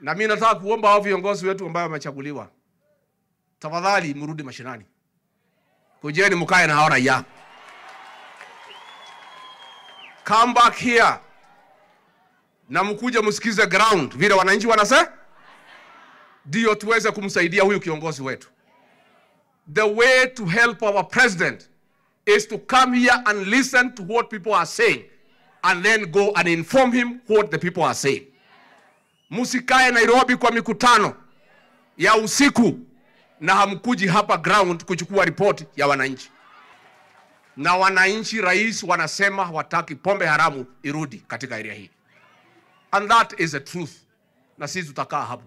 Na mimi nataka kuomba hao viongozi wetu ambao wamechaguliwa, tafadhali mrudi mashinani, kujeni mkae na hao raia. Come back here na mkuje msikize ground vile wananchi wanasema, ndio tuweze kumsaidia huyu kiongozi wetu. The way to help our president is to come here and listen to what people are saying and then go and inform him what the people are saying. Msikae Nairobi kwa mikutano ya usiku na hamkuji hapa ground kuchukua ripoti ya wananchi. Na wananchi, rais wanasema wataki pombe haramu irudi katika area hii, and that is the truth, na sisi tutakaa hapo.